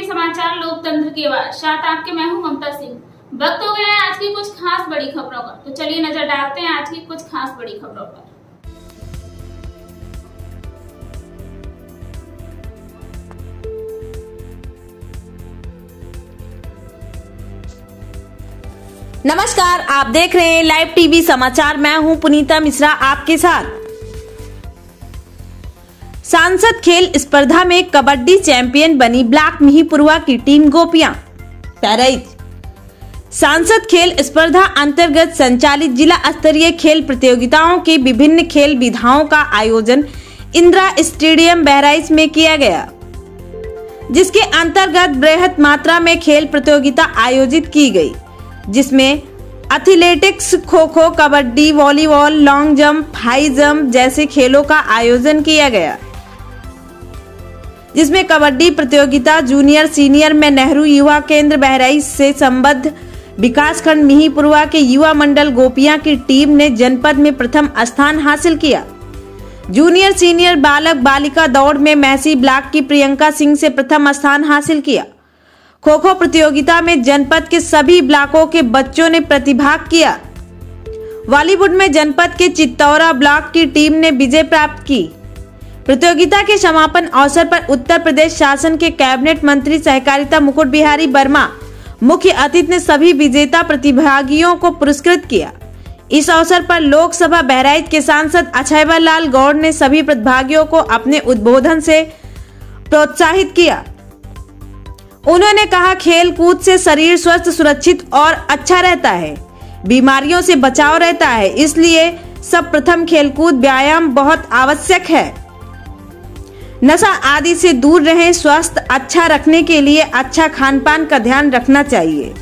समाचार लोकतंत्र की आवाज़। साथ आपके मैं हूँ ममता सिंह। वक्त हो गया है आज की कुछ खास बड़ी खबरों का तो चलिए नज़र डालते हैं आज की कुछ खास बड़ी खबरों पर। नमस्कार, आप देख रहे हैं लाइव टीवी समाचार। मैं हूँ पुनीता मिश्रा, आपके साथ। सांसद खेल स्पर्धा में कबड्डी चैंपियन बनी ब्लॉक मिहीपुरवा की टीम गोपियाँ। पैराइज। सांसद खेल स्पर्धा अंतर्गत संचालित जिला स्तरीय खेल प्रतियोगिताओं के विभिन्न खेल विधाओं का आयोजन इंदिरा स्टेडियम बहराइच में किया गया। जिसके अंतर्गत बृहद मात्रा में खेल प्रतियोगिता आयोजित की गई, जिसमें athletics kho kho kabaddi, volleyball, long jump, high jump जैसे खेलों का आयोजन किया गया। जिसमें कबड्डी प्रतियोगिता जूनियर, सीनियर में नेहरू युवा केंद्र बहराइच से संबद्ध विकासखंड मिहीपुरवा के युवा मंडल गोपिया की टीम ने जनपद में प्रथम स्थान हासिल किया। जूनियर, सीनियर बालक बालिका दौड़ में मैसी ब्लॉक की प्रियंका सिंह से प्रथम स्थान हासिल किया। खो खो प्रतियोगिता में जनपद के सभी ब्लॉकों के बच्चों ने प्रतिभाग किया। बॉलीवुड में जनपद के चित्तौरा ब्लॉक की टीम ने विजय प्राप्त की। प्रतियोगिता के समापन अवसर पर उत्तर प्रदेश शासन के कैबिनेट मंत्री सहकारिता मुकुट बिहारी वर्मा, मुख्य अतिथि ने सभी विजेता प्रतिभागियों को पुरस्कृत किया। इस अवसर पर लोकसभा बहराइच के सांसद अछैवर लाल गौड़ ने सभी प्रतिभागियों को अपने उद्बोधन से प्रोत्साहित किया। उन्होंने कहा खेल कूद से शरीर स्वस्थ, सुरक्षित और अच्छा रहता है। बीमारियों से बचाव रहता है, इसलिए सब प्रथम खेलकूद व्यायाम बहुत आवश्यक है। नशा आदि से दूर रहें स्वस्थ अच्छा रखने के लिए अच्छा खान पान का ध्यान रखना चाहिए।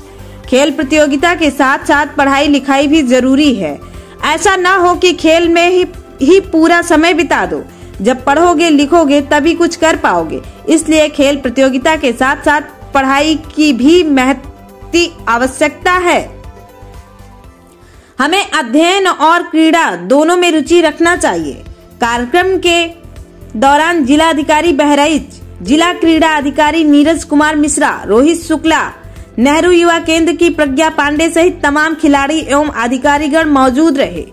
खेल प्रतियोगिता के साथ साथ पढ़ाई लिखाई भी ज़रूरी है। ऐसा ना हो कि खेल में ही, ही पूरा समय बिता दो। जब पढ़ोगे लिखोगे तभी कुछ कर पाओगे। इसलिए खेल प्रतियोगिता के साथ साथ पढ़ाई की भी महत्ती आवश्यकता है। हमें अध्ययन और क्रीड़ा दोनों में रुचि रखना चाहिए। कार्यक्रम के दौरान जिला अधिकारी बहराइच, जिला क्रीड़ा अधिकारी नीरज कुमार मिश्रा, रोहित शुक्ला, नेहरू युवा केंद्र की प्रज्ञा पांडे सहित तमाम खिलाड़ी एवं अधिकारीगण मौजूद रहे।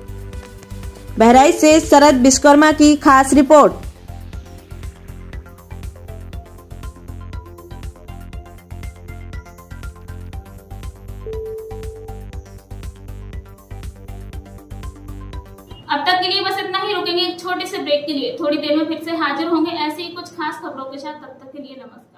बहराइच से शरद विश्वकर्मा की खास रिपोर्ट। अब तक के लिए बस इतना ही, रुकेंगे एक छोटे से ब्रेक के लिए। थोड़ी देर में फिर से हाजिर होंगे ऐसे ही कुछ खास खबरों के साथ। तब तक के लिए नमस्कार।